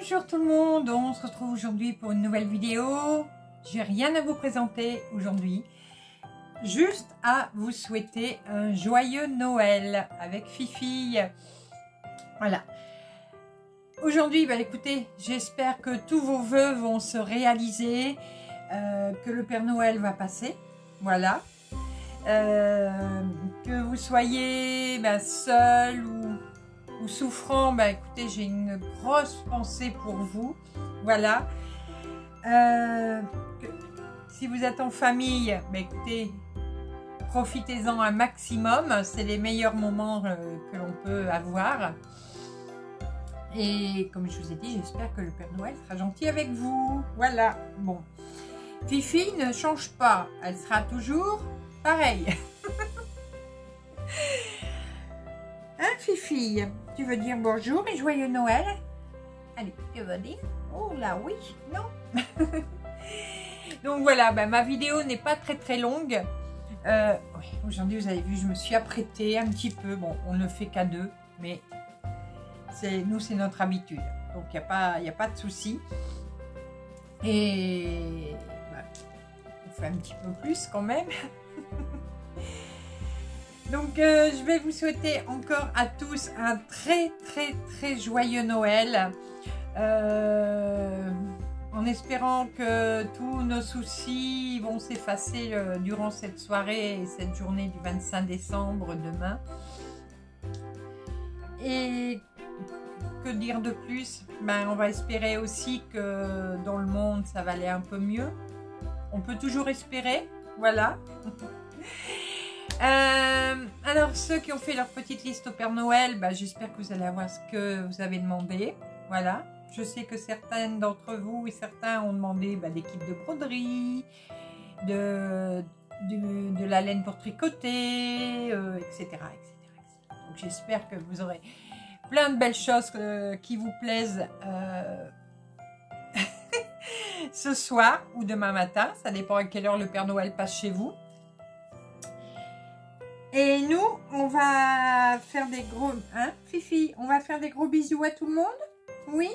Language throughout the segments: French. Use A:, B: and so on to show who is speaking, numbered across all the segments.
A: Bonjour tout le monde, on se retrouve aujourd'hui pour une nouvelle vidéo. J'ai rien à vous présenter aujourd'hui, juste à vous souhaiter un joyeux Noël avec Fifi. Voilà. Aujourd'hui, bah écoutez, j'espère que tous vos vœux vont se réaliser, euh, que le Père Noël va passer, voilà. Euh, que vous soyez bah, seul ou ou souffrant, bah écoutez, j'ai une grosse pensée pour vous. Voilà. Euh, si vous êtes en famille, bah écoutez, profitez-en un maximum. C'est les meilleurs moments euh, que l'on peut avoir. Et comme je vous ai dit, j'espère que le Père Noël sera gentil avec vous. Voilà. Bon. Fifi ne change pas. Elle sera toujours pareille. Fifi tu veux dire bonjour et joyeux Noël? Allez, tu veux dire? Oh là oui, non Donc voilà, bah, ma vidéo n'est pas très très longue. Euh, Aujourd'hui, vous avez vu, je me suis apprêtée un petit peu. Bon, on ne fait qu'à deux, mais nous, c'est notre habitude. Donc, il n'y a, pas, a pas de souci. Et bah, on fait un petit peu plus quand même. Donc, euh, je vais vous souhaiter encore à tous un très, très, très joyeux Noël. Euh, en espérant que tous nos soucis vont s'effacer euh, durant cette soirée et cette journée du 25 décembre demain. Et que dire de plus? Ben, On va espérer aussi que dans le monde, ça va aller un peu mieux. On peut toujours espérer, voilà. Euh, alors, ceux qui ont fait leur petite liste au Père Noël, bah, j'espère que vous allez avoir ce que vous avez demandé. Voilà. Je sais que certaines d'entre vous et certains ont demandé bah, des kits de broderie, de, la laine pour tricoter, euh, etc., etc., Donc, j'espère que vous aurez plein de belles choses euh, qui vous plaisent ce soir ou demain matin. Ça dépend à quelle heure le Père Noël passe chez vous. Et nous, on va faire des gros... Hein, On va faire des gros bisous à tout le monde Oui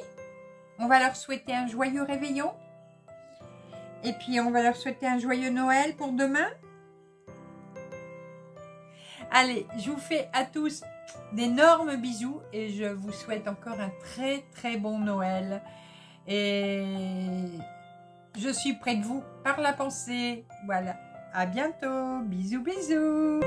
A: On va leur souhaiter un joyeux réveillon. Et puis, on va leur souhaiter un joyeux Noël pour demain. Allez, je vous fais à tous d'énormes bisous et je vous souhaite encore un très très bon Noël. Et je suis près de vous par la pensée. Voilà. À bientôt. Bisous, bisous.